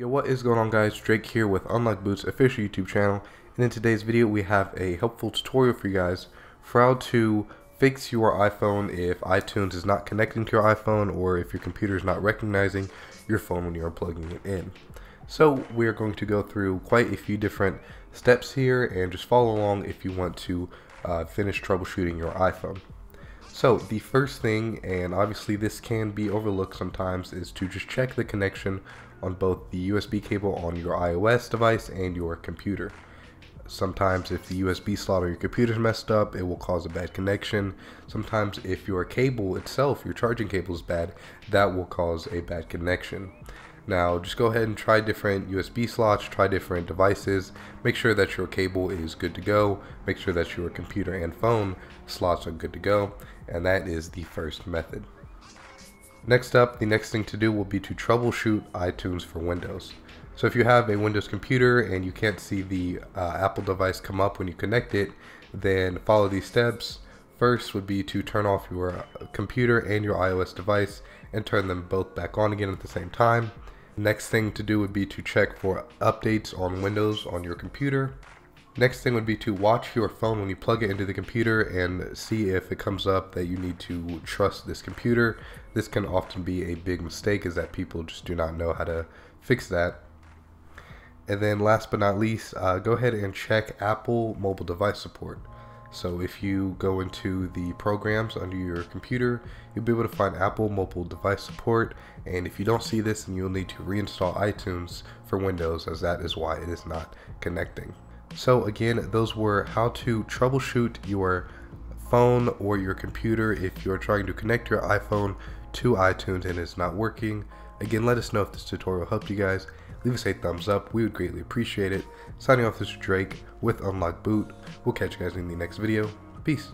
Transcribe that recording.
Yo, what is going on guys? Drake here with UnlockBoot's official YouTube channel and in today's video we have a helpful tutorial for you guys for how to fix your iPhone if iTunes is not connecting to your iPhone or if your computer is not recognizing your phone when you are plugging it in. So we are going to go through quite a few different steps here and just follow along if you want to uh, finish troubleshooting your iPhone. So the first thing, and obviously this can be overlooked sometimes, is to just check the connection on both the USB cable on your iOS device and your computer. Sometimes if the USB slot on your computer is messed up, it will cause a bad connection. Sometimes if your cable itself, your charging cable is bad, that will cause a bad connection. Now just go ahead and try different USB slots, try different devices, make sure that your cable is good to go, make sure that your computer and phone slots are good to go, and that is the first method. Next up, the next thing to do will be to troubleshoot iTunes for Windows. So if you have a Windows computer and you can't see the uh, Apple device come up when you connect it, then follow these steps. First would be to turn off your computer and your iOS device and turn them both back on again at the same time. Next thing to do would be to check for updates on Windows on your computer. Next thing would be to watch your phone when you plug it into the computer and see if it comes up that you need to trust this computer. This can often be a big mistake is that people just do not know how to fix that. And then last but not least, uh, go ahead and check Apple mobile device support. So if you go into the programs under your computer, you'll be able to find Apple mobile device support. And if you don't see this, then you'll need to reinstall iTunes for Windows as that is why it is not connecting. So again, those were how to troubleshoot your phone or your computer if you're trying to connect your iPhone to iTunes and it's not working. Again, let us know if this tutorial helped you guys. Leave us a thumbs up. We would greatly appreciate it. Signing off, this is Drake with UnlockBoot. We'll catch you guys in the next video. Peace.